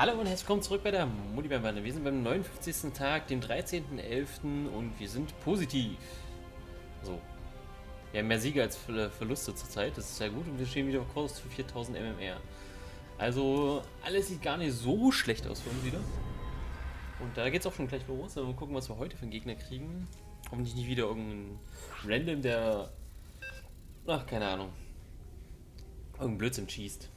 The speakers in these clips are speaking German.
Hallo und herzlich willkommen zurück bei der Multiberbande. Wir sind beim 59. Tag, dem 13.11. und wir sind positiv. So. Wir haben mehr Siege als Ver Verluste zurzeit, das ist sehr gut und wir stehen wieder auf Kurs für 4000 MMR. Also, alles sieht gar nicht so schlecht aus für uns wieder. Und da geht es auch schon gleich los. Mal gucken, was wir heute für einen Gegner kriegen. Hoffentlich nicht wieder irgendein Random, der... Ach, keine Ahnung. Irgendein Blödsinn schießt.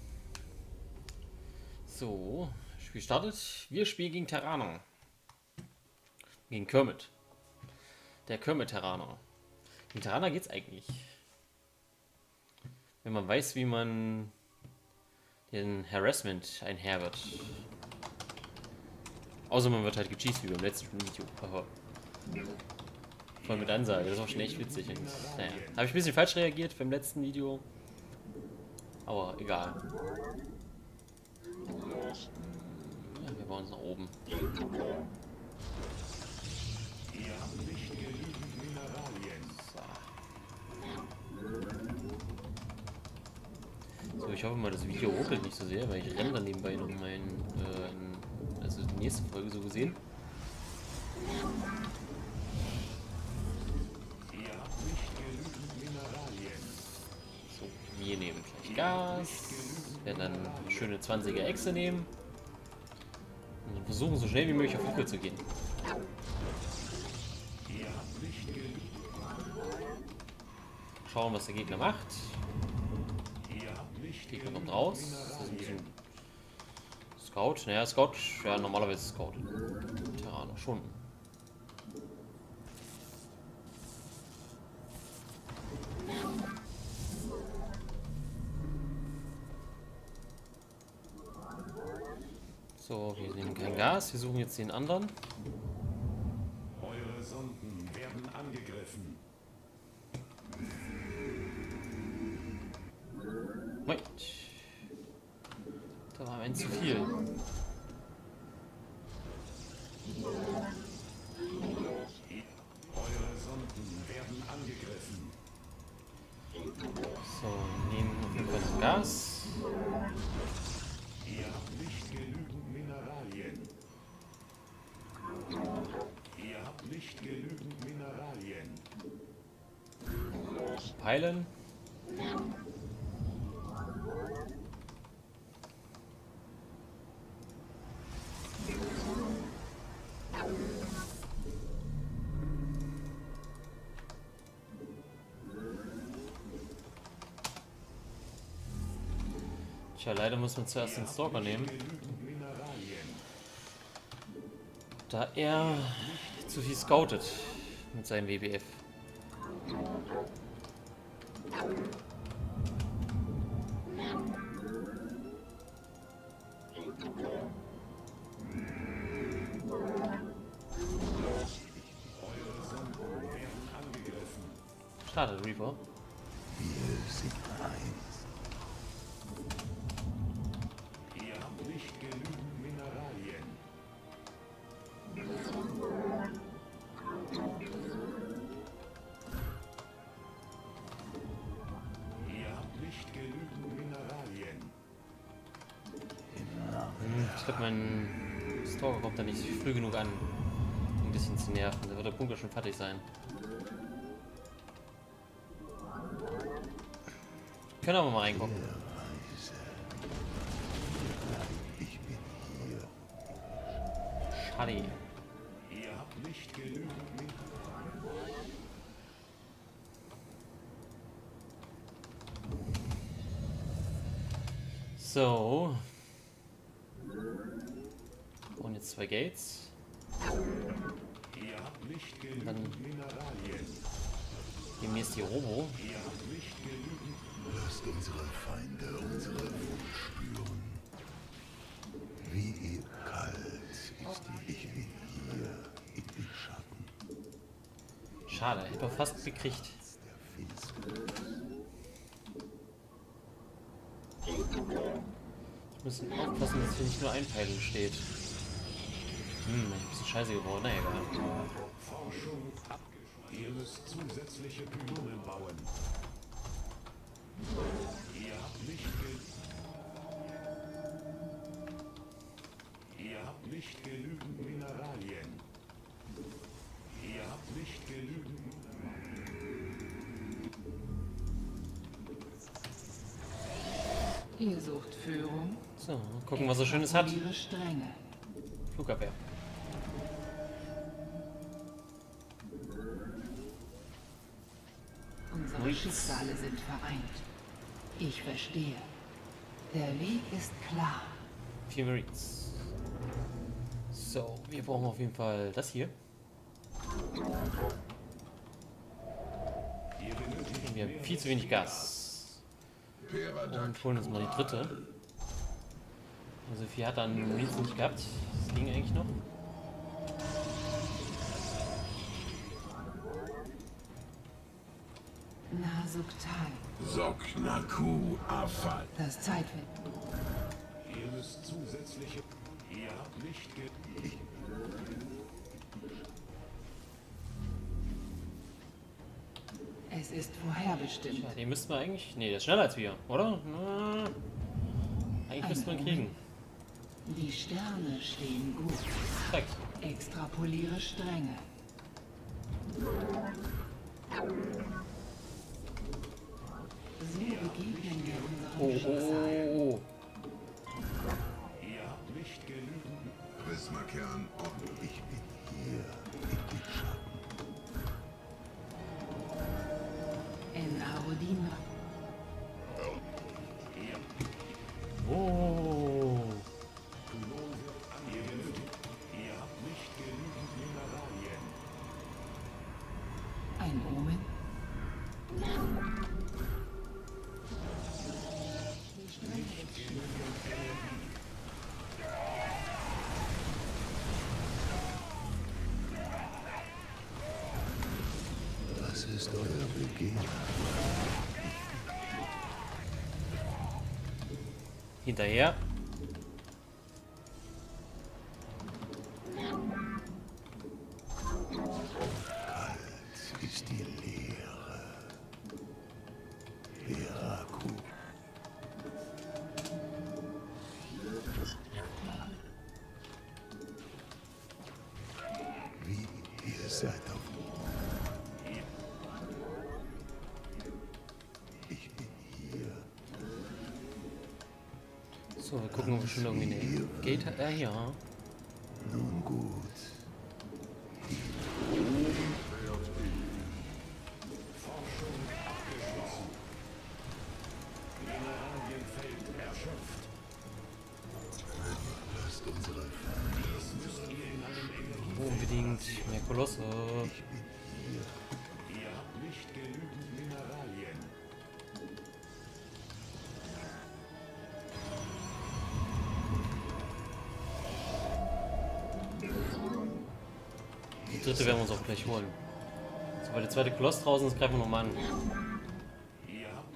So, Spiel startet. Wir spielen gegen Terraner. Gegen Kermit. Der Kermit-Terraner. Gegen Terraner geht's eigentlich. Wenn man weiß, wie man den Harassment einherbert. Außer man wird halt gecheased wie beim letzten Video. Aber voll mit Ansage. Das ist auch schon echt witzig. Naja. Habe ich ein bisschen falsch reagiert beim letzten Video. Aber egal. Wollen uns nach oben. So. ich hoffe mal, das Video ruckelt nicht so sehr, weil ich renne dann nebenbei noch mein, äh, also die nächste Folge so gesehen. So, wir nehmen gleich Gas, werden dann schöne 20er Echse nehmen versuchen so schnell wie möglich auf Hucke zu gehen. Schauen, was der Gegner macht. Gegner kommt raus. Das ist ein bisschen Scout. Naja, Scout, ja, normalerweise Scout. Terraner, schon. So, wir Gas. Wir suchen jetzt den anderen. Eure Sonden werden angegriffen. Wait. Da war ein zu viel. Peilen. Tja, leider muss man zuerst den Stalker nehmen, da er zu viel scoutet mit seinem WBF. Startet Reaper. Ihr habt nicht genügend Mineralien. Ihr habt nicht genügend Mineralien. Hm, Ich glaube, mein Stalker kommt da nicht früh genug an, um ein bisschen zu nerven. Da wird der Bunker schon fertig sein. Können aber mal reingucken. Schade. Ihr habt nicht genügend. So. Und jetzt zwei Gates. Ihr habt nicht genügend Dann Mineralien. geben wir jetzt die Robo. Lasst unsere Feinde unsere Wut spüren. Wie kalt ist die Ich bin hier in den Schatten Schade, hätte er fast gekriegt. Wir müssen aufpassen, dass hier nicht nur ein Pfeil steht. Hm, ein bisschen scheiße geworden. Na egal. Ihr müsst zusätzliche Pylonen bauen. Ihr habt nicht genügend nicht genügend Mineralien. Ihr habt nicht genügend Ihr sucht Führung. So, gucken, was er Schönes hat. Flugabwehr. Unsere. Schicksale sind vereint. Ich verstehe. Der Weg ist klar. Vier Marines. So, wir brauchen auf jeden Fall das hier. Wir haben viel zu wenig Gas. Und holen uns mal die dritte. Also viel hat dann Marines nicht gehabt. Das ging eigentlich noch. Nasuktal. Soknaku Afal. Das Zeitwind. Ihr müsst zusätzliche. Ihr habt nicht ge Es ist vorherbestimmt. Ja, den müssten wir eigentlich. Ne, der ist schneller als wir, oder? Na, eigentlich müssten wir ihn kriegen. Die Sterne stehen gut. Perfekt. Extrapoliere Stränge. Begegnen wir unserem oh, oh, oh. Ihr habt nicht genügend. Prismakern und ich bin hier in den Schatten. En Arodina. Begehren? Hinterher. Kalt ist die Leere. Heraku. Wie ihr seid So, wir gucken, ob wir schon irgendwie eine Gate hat. Äh, ja. Nun gut. Mineralienfeld erschöpft. Lasst unsere Dies müsst ihr in einem Energie. Unbedingt mehr Kolosse. Ihr habt nicht genügend dritte werden wir uns auch gleich holen. Sobald der zweite Koloss draußen ist, greifen wir nochmal an. Ihr habt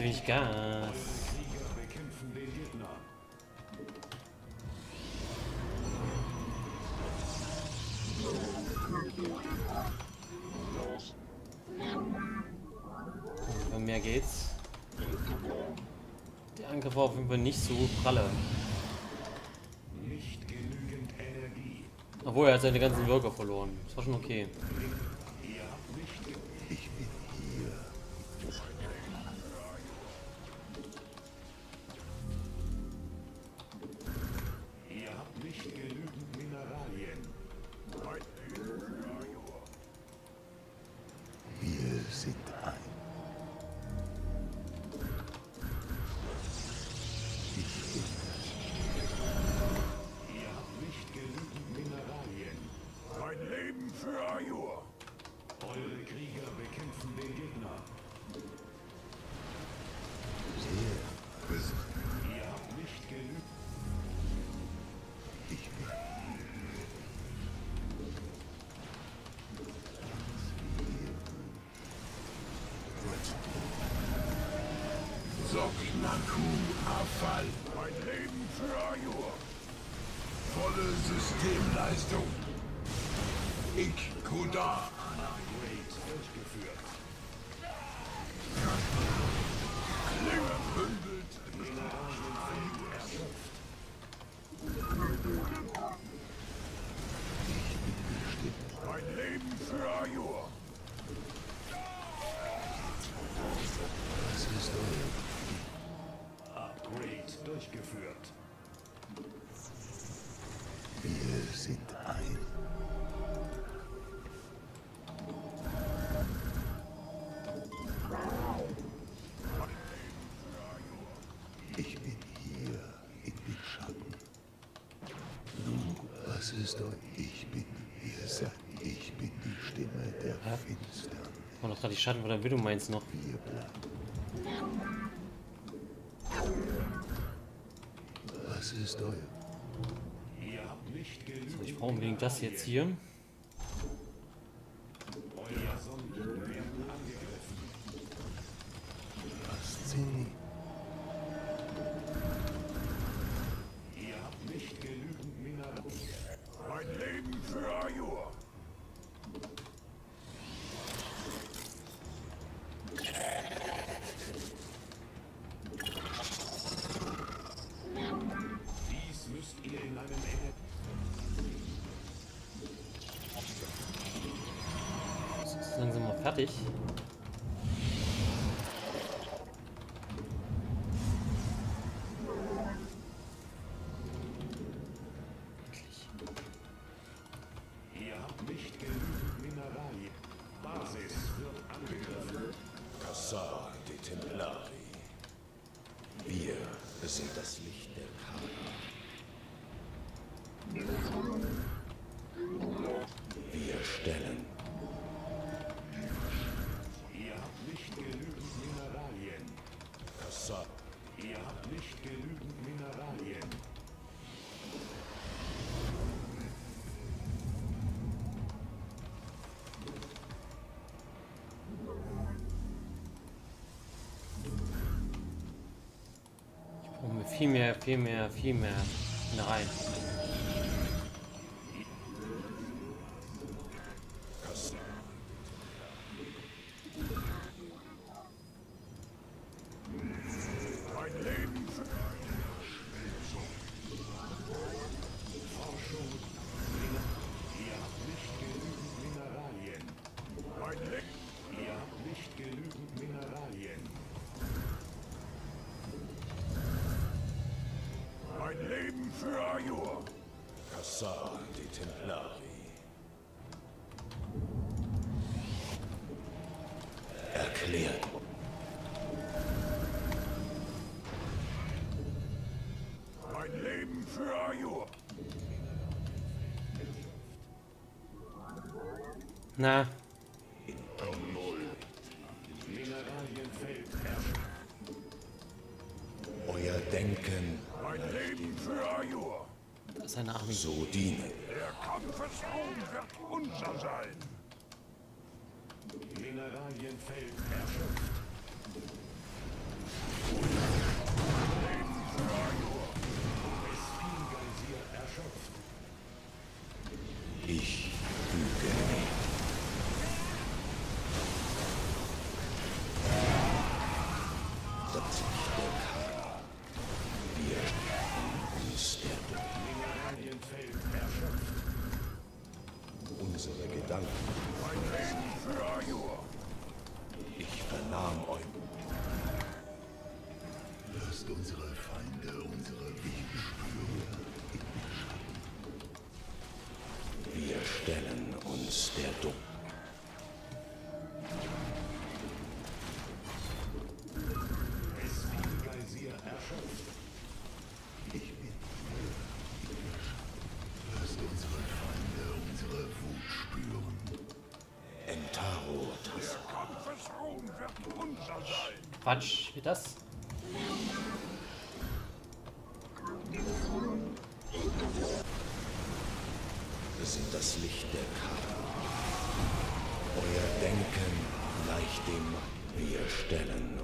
Zu wenig Gas. Über mehr geht's. Der Angriff war auf jeden Fall nicht so pralle. Obwohl er hat seine ganzen Worker verloren. Das war schon okay. Afal. Mein Leben für Ajur. Volle Systemleistung. Ich Kuda. Euch? Ich bin hier sein. Ich bin die Stimme der Finsternis. War doch gerade die Schatten von der Widow meinst noch. Wir bleiben. Was ist euer? Ihr habt nicht genügend. Ich brauche unbedingt das jetzt hier. Angegriffen. Kassar, die Templari. Wir sind das Licht der viel mehr, viel mehr, viel mehr Mineralien. Mein Leben für Forschung. Ihr habt nicht genügend Mineralien. mein Leben. Ihr habt nicht genügend Mineralien. Mein Leben für Ajur. Kassar, die Templari. Erklärt. Mein Leben für Ajur. Na, Armee. so dienen. Der Kampfesraum wird unser sein. Mineralienfeld erschöpft. Ich unsere Wut spüren. Entaro Tassa. Gottesruhm wird unser sein. Quatsch, wie das? Stellen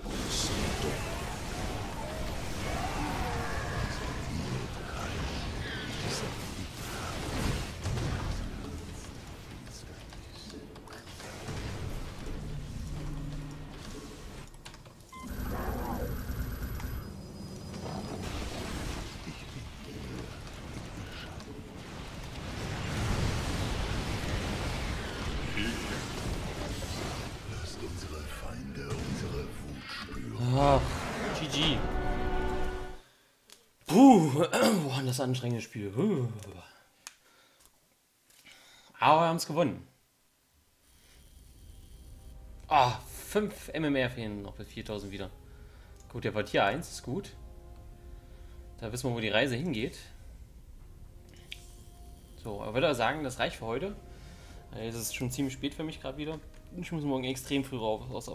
boah, das anstrengende Spiel. Aber wir haben es gewonnen. Ah, 5 MMR fehlen noch bis 4000 wieder. Gut, der Tier 1, ist gut. Da wissen wir, wo die Reise hingeht. So, aber würde sagen, das reicht für heute. Äh, Es ist schon ziemlich spät für mich gerade wieder. Ich muss morgen extrem früh raus,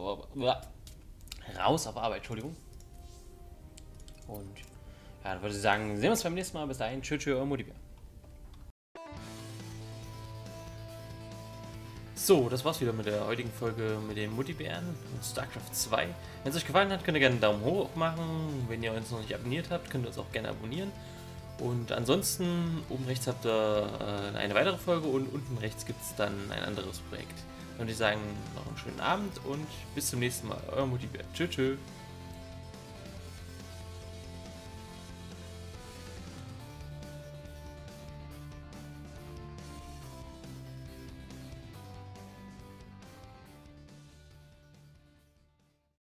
raus auf Arbeit, Entschuldigung. Und ja, dann würde ich sagen, sehen wir uns beim nächsten Mal. Bis dahin, tschüss, tschüss, euer Motivier. So, das war's wieder mit der heutigen Folge mit den Muttibären und StarCraft 2. Wenn es euch gefallen hat, könnt ihr gerne einen Daumen hoch machen. Wenn ihr uns noch nicht abonniert habt, könnt ihr uns auch gerne abonnieren. Und ansonsten, oben rechts habt ihr äh, eine weitere Folge und unten rechts gibt es dann ein anderes Projekt. Dann würde ich sagen, noch einen schönen Abend und bis zum nächsten Mal. Euer Motivär. Tschüss, tschüss.